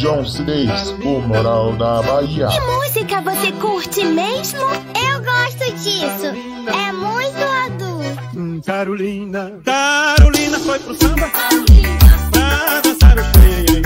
John Sidez, o Moral da Bahia. Que música você curte mesmo? Eu gosto disso. É muito adulto. Hum, Carolina, Carolina foi pro samba. Carolina, pra dançar o cheio.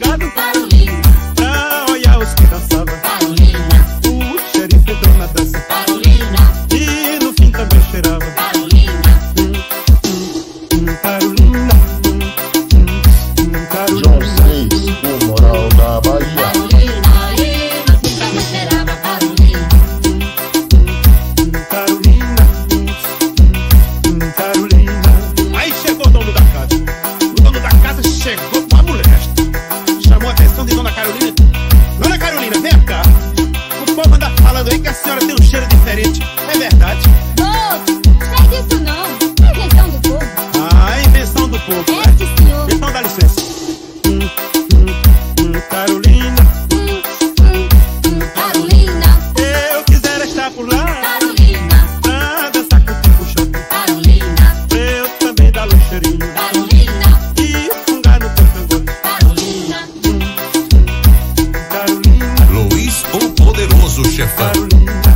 chegado Paulinha Pra os que dançavam. Paulinha O xerife entrou na dança. E no fim também cheirava. Carolina. Carolina. João Seis, o moral da Bahia. Carolina. E no fim também cheirava Carolina. Carolina. Aí chegou o dono da casa. O dono da casa chegou. bem que a senhora tem um cheiro diferente. É verdade. Ô, é isso não. Invenção do povo. Ah, invenção do povo. Este né? senhor. Então dá licença. Hum, hum, hum, Carolina. Hum, hum, hum, Carolina. Eu quiser estar por lá. o chefão.